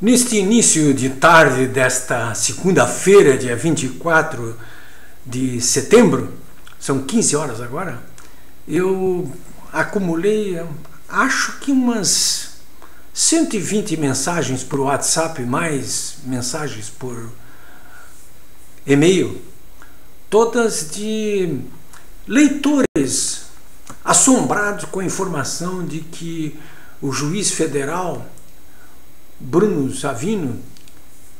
Neste início de tarde desta segunda-feira, dia 24 de setembro, são 15 horas agora, eu acumulei, acho que umas 120 mensagens por WhatsApp, mais mensagens por e-mail, todas de leitores assombrados com a informação de que o juiz federal Bruno Savino,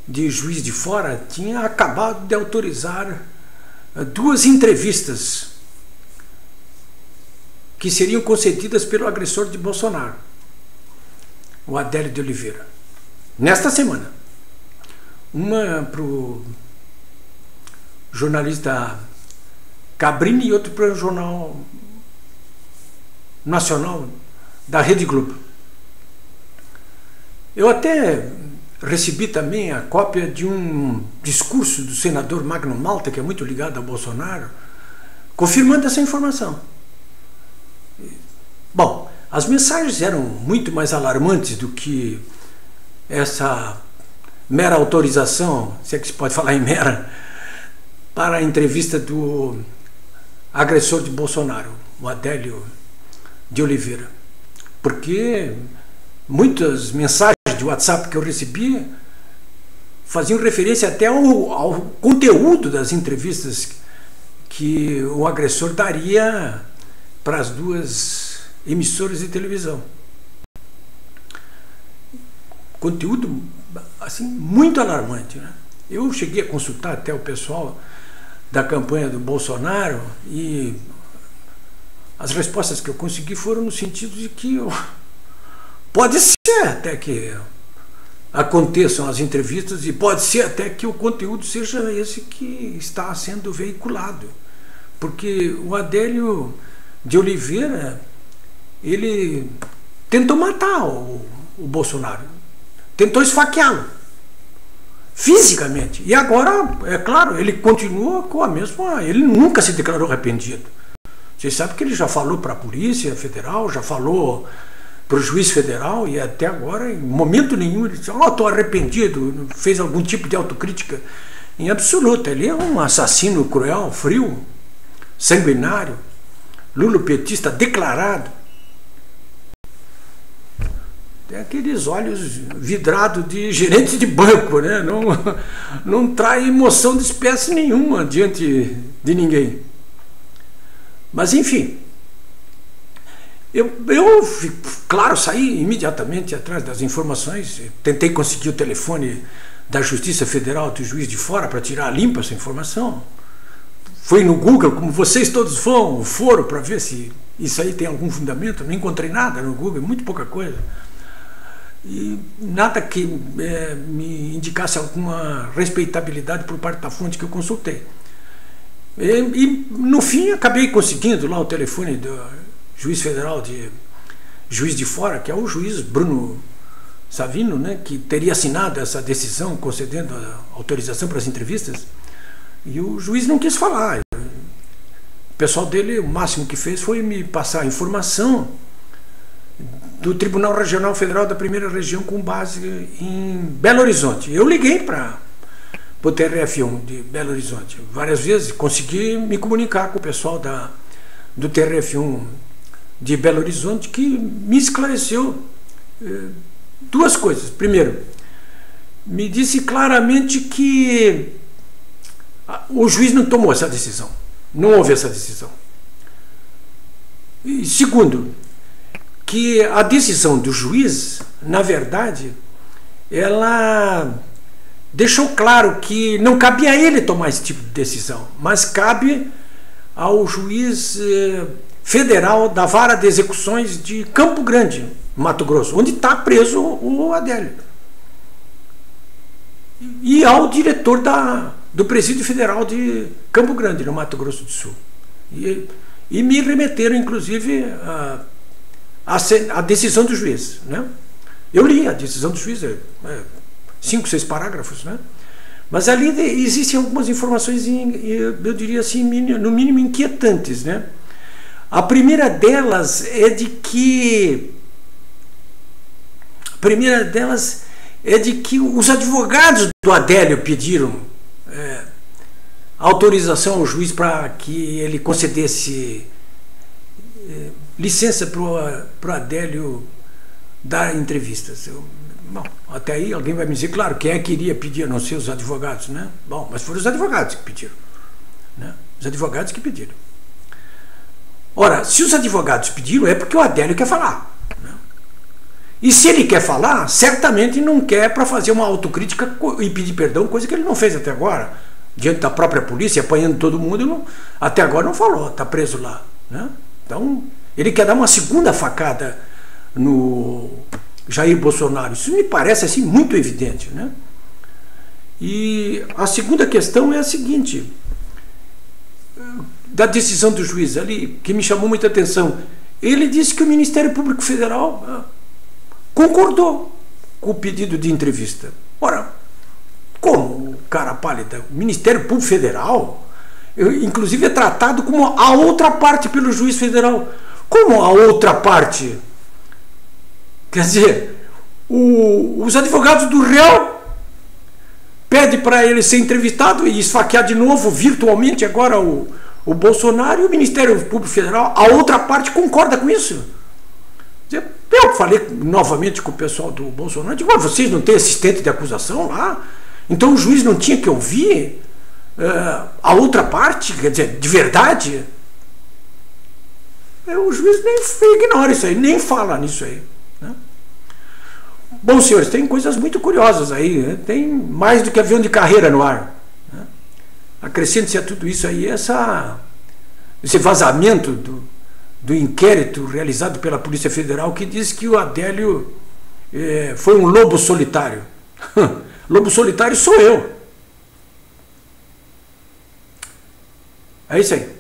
de Juiz de Fora, tinha acabado de autorizar eh, duas entrevistas que seriam concedidas pelo agressor de Bolsonaro, o Adélio de Oliveira, nesta semana. Uma para o jornalista Cabrini e outra para o Jornal Nacional da Rede Globo. Eu até recebi também a cópia de um discurso do senador Magno Malta, que é muito ligado ao Bolsonaro, confirmando essa informação. Bom, as mensagens eram muito mais alarmantes do que essa mera autorização, se é que se pode falar em mera, para a entrevista do agressor de Bolsonaro, o Adélio de Oliveira. Porque muitas mensagens de WhatsApp que eu recebi faziam referência até ao, ao conteúdo das entrevistas que o agressor daria para as duas emissoras de televisão. Conteúdo assim muito alarmante. Né? Eu cheguei a consultar até o pessoal da campanha do Bolsonaro e as respostas que eu consegui foram no sentido de que pode ser até que aconteçam as entrevistas e pode ser até que o conteúdo seja esse que está sendo veiculado. Porque o Adélio de Oliveira, ele tentou matar o, o Bolsonaro, tentou esfaqueá-lo fisicamente. E agora, é claro, ele continua com a mesma. Ele nunca se declarou arrependido. Vocês sabem que ele já falou para a Polícia Federal, já falou para o juiz federal e até agora, em momento nenhum, ele disse: Oh, estou arrependido, fez algum tipo de autocrítica. Em absoluto, ele é um assassino cruel, frio, sanguinário, lulopetista declarado. Tem aqueles olhos vidrados de gerente de banco, né? não, não trai emoção de espécie nenhuma diante de ninguém. Mas enfim, eu, eu, claro, saí imediatamente atrás das informações, tentei conseguir o telefone da Justiça Federal do juiz de fora para tirar limpa essa informação. Fui no Google, como vocês todos vão, foram para ver se isso aí tem algum fundamento. Não encontrei nada no Google, muito pouca coisa. E nada que é, me indicasse alguma respeitabilidade por parte da fonte que eu consultei. E, e no fim acabei conseguindo lá o telefone do juiz federal de juiz de fora, que é o juiz Bruno Savino, né, que teria assinado essa decisão concedendo a autorização para as entrevistas, e o juiz não quis falar. O pessoal dele, o máximo que fez foi me passar informação do Tribunal Regional Federal da Primeira Região com base em Belo Horizonte. Eu liguei para o TRF1 de Belo Horizonte várias vezes, consegui me comunicar com o pessoal da, do TRF1 de Belo Horizonte que me esclareceu eh, duas coisas. Primeiro, me disse claramente que o juiz não tomou essa decisão, não houve essa decisão. E segundo, que a decisão do juiz, na verdade, ela deixou claro que não cabia a ele tomar esse tipo de decisão, mas cabe ao juiz eh, federal da Vara de Execuções de Campo Grande, Mato Grosso, onde está preso o Adélio. E ao diretor da, do Presídio Federal de Campo Grande, no Mato Grosso do Sul. E, e me remeteram, inclusive, a, a, a, decisão do juiz. Né? Eu li a decisão do juiz, é, é, cinco, seis parágrafos, né? Mas ali existem algumas informações, eu diria assim, no mínimo inquietantes, né? A primeira delas é de que a primeira delas é de que os advogados do Adélio pediram é, autorização ao juiz para que ele concedesse é, licença para o Adélio dar entrevistas. Eu, bom, até aí alguém vai me dizer, claro, quem é que iria pedir, a não ser os advogados, né? Bom, mas foram os advogados que pediram. Né? Os advogados que pediram. Ora, se os advogados pediram, é porque o Adélio quer falar. Né? E se ele quer falar, certamente não quer para fazer uma autocrítica e pedir perdão, coisa que ele não fez até agora, diante da própria polícia, apanhando todo mundo, não, até agora não falou, está preso lá. Né? Então, ele quer dar uma segunda facada no Jair Bolsonaro. Isso me parece assim muito evidente. Né? E a segunda questão é a seguinte: da decisão do juiz ali, que me chamou muita atenção. Ele disse que o Ministério Público Federal ah, concordou com o pedido de entrevista. Ora, como, cara pálida? O Ministério Público Federal, inclusive, é tratado como a outra parte pelo juiz federal. Como a outra parte? Quer dizer, o, os advogados do réu pedem para ele ser entrevistado e esfaquear de novo virtualmente agora o, o Bolsonaro e o Ministério Público Federal, a outra parte concorda com isso. Eu falei novamente com o pessoal do Bolsonaro, digo, vocês não têm assistente de acusação lá? Então o juiz não tinha que ouvir uh, a outra parte, quer dizer, de verdade? É, o juiz nem ignora isso aí, nem fala nisso aí. Né? Bom, senhores, tem coisas muito curiosas aí, né? tem mais do que avião de carreira no ar. Acrescente-se a tudo isso aí essa, esse vazamento do, do inquérito realizado pela Polícia Federal que diz que o Adélio é, foi um lobo solitário. lobo solitário sou eu. É isso aí.